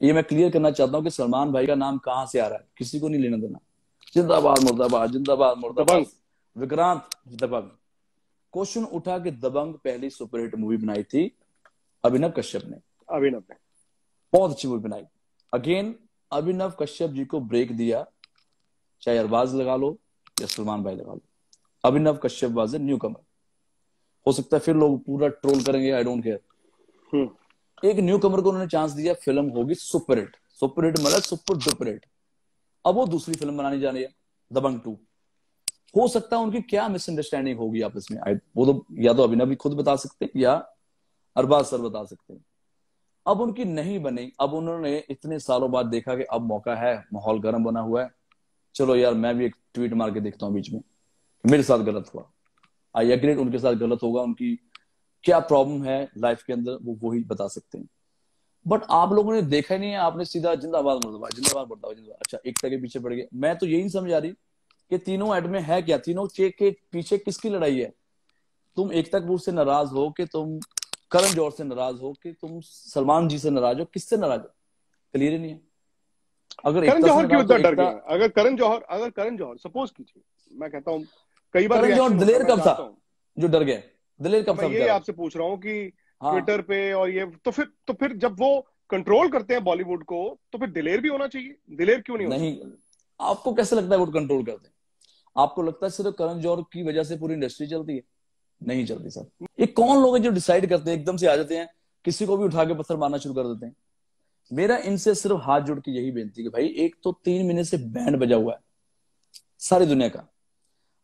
ये मैं क्लियर करना चाहता हूँ कि सलमान भाई का नाम कहाँ से आ रहा है? किसी को नहीं लेना देना। जिंदाबाद मुर्दाबाद जिंदाबाद मुर्दाबाद। विक्रांत। दबंग। क्वेश्चन उठा के दबंग पहली सुपरहिट मूवी बनाई थी अभिनव कश्यप ने। अभिनव ने। बहुत अच्छी मूवी बनाई। अगेन अभिनव कश्यप जी को ब्रेक दिया। चाहे अरबाज लगा लो या सलमान भाई लगा लो। Abhinav Kashyap was a newcomer हो सकता है फिर लोग पूरा ट्रोल करेंगे आई डोंट केयर एक न्यू कमर को उन्होंने चांस दिया फ़िल्म होगी सुपर हिट सुपर हिट मतलब सुपर डुपर हिट अब वो दूसरी फ़िल्म बनानी जा रही है दबंग टू हो सकता है उनकी क्या मिसअंडरस्टैंडिंग होगी आपस में। वो तो या तो अभिनव भी खुद बता सकते हैं, या अरबाज सर बता सकते हैं। अब उनकी नहीं बनी। अब उन्होंने इतने सालों बाद देखा कि अब मौका है, माहौल गर्म बना हुआ है। चलो यार, मैं भी एक ट्वीट मार के देखता हूँ बीच में। मेरे साथ गलत हुआ। आई एग्रेड उनके साथ गलत होगा, उनकी क्या प्रॉब्लम है लाइफ के अंदर वो वही बता सकते हैं। बट आप लोगों ने देखा ही नहीं है आपने सीधा जिंदाबाद मुर्दाबाद जिंदाबाद मुर्दाबाद जिंदाबाद। अच्छा एकता के पीछे पड़ गए। मैं तो यही समझ आ रही कि तीनों एड में है क्या? तीनों चेक के पीछे किसकी लड़ाई है? तुम एकता कपूर से नाराज़ हो कि तुम करण जौहर से नाराज़ हो कि तुम सलमान जी से नाराज़ हो? किससे नाराज़ हो? क्लियर ही नहीं है। अगर करण जौहर क्यों इतना डर गया अगर करण जौहर अगर करण जौहर सपोज़ कीजिए मैं कहता हूँ कई बार करण जौहर दिलेर कब था? जो डर गया दिलेर कब मैं ये आपसे पूछ रहा हूँ कि हाँ। ट्विटर पे और ये तो फिर तो फिर जब वो कंट्रोल करते हैं बॉलीवुड को तो फिर दिलेर भी होना चाहिए? दिलेर क्यों नहीं नहीं आपको कैसे लगता है वो कंट्रोल करते हैं? आपको लगता है सिर्फ़ करण जौहर की वजह से पूरी इंडस्ट्री चलती है? नहीं चलती सर। ये कौन लोग हैं जो डिसाइड करते हैं एकदम से आ जाते हैं किसी को भी उठा के पत्थर मारना शुरू कर देते हैं? मेरा इनसे सिर्फ़ हाथ जोड़ के यही बेनती कि भाई एक तो तीन महीने से बैंड बजा हुआ है सारी दुनिया का।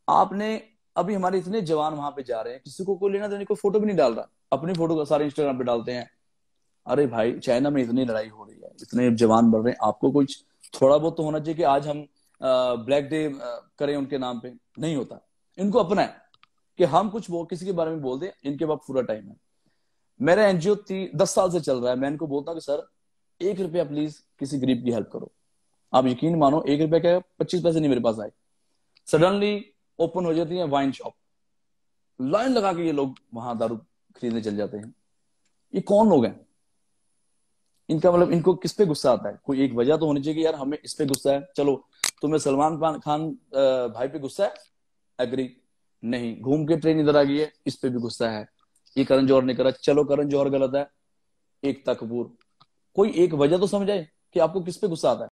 आपने अभी हमारे इतने जवान वहाँ पे जा रहे हैं, किसी को कोई लेना देने को फ़ोटो भी नहीं डाल रहा। अपनी फ़ोटो का सारे इंस्टाग्राम पे डालते हैं। अरे भाई, चाइना में इतनी लड़ाई हो रही है, इतने जवान बढ़ रहे हैं। आपको कुछ थोड़ा बहुत तो होना चाहिए कि आज हम ब्लैक डे करें उनके नाम पे। नहीं होता। इनको अपना है कि हम कुछ वो किसी के बारे में बोल दें, इनके पास पूरा टाइम है। मेरा एनजीओ दस साल से चल रहा है। मैं इनको बोलता हूँ कि, सर, एक रुपया प्लीज़ किसी गरीब की हेल्प करो। आप यकीन मानो, एक रुपया क्या, पच्चीस पैसे नहीं मेरे पास आए। सडनली ओपन हो जाती है वाइन शॉप लाइन लगा के ये लोग वहाँ दारू खरीदने चल जाते हैं। ये कौन लोग हैं? इनका मतलब इनको किस पे गुस्सा आता है? कोई एक वजह तो होनी चाहिए कि यार हमें इस पे गुस्सा है। चलो, तुम्हें सलमान खान भाई पे गुस्सा है? एग्री नहीं, घूम के ट्रेन इधर आ गई है, इस पे भी गुस्सा है। ये करण जौहर ने करा, चलो करण जौहर गलत है। एकता कपूर। कोई एक वजह तो समझाए कि आपको किस पे गुस्सा आता है?